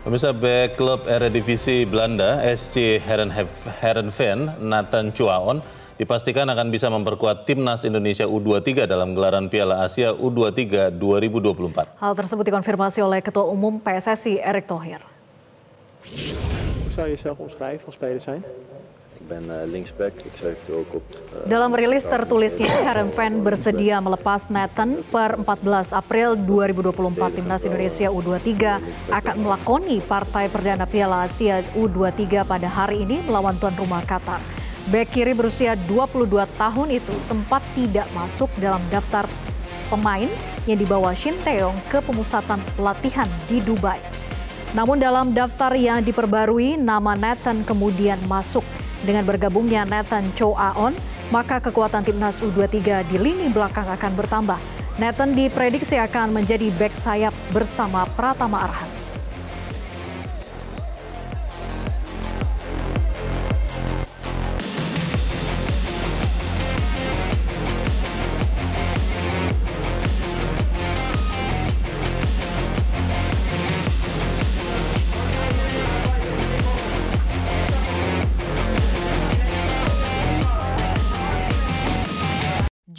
Pemirsa back klub Eredivisie Belanda SC Herenveen Nathan Chuaon dipastikan akan bisa memperkuat timnas Indonesia U23 dalam gelaran Piala Asia U23 2024. Hal tersebut dikonfirmasi oleh Ketua Umum PSSI Erick Thohir. Zou je jezelf omschrijven als speler zijn? Ben linksback. Ik zou eventueel ook op... Uh, Dalam rilis tertulisnya, Fan bersedia melepas Nathan per 14 April 2024 Timnas Indonesia U23 akan melakoni partai perdana Piala Asia U23 pada hari ini melawan tuan rumah Qatar. Bek kiri berusia 22 tahun itu sempat tidak masuk dalam daftar pemain yang dibawa Shin Taeyong ke pemusatan pelatihan di Dubai. Namun dalam daftar yang diperbarui, nama Nathan kemudian masuk dengan bergabungnya Nathan Cho Aon, maka kekuatan timnas U23 di lini belakang akan bertambah. Nathan diprediksi akan menjadi back sayap bersama Pratama Arhan.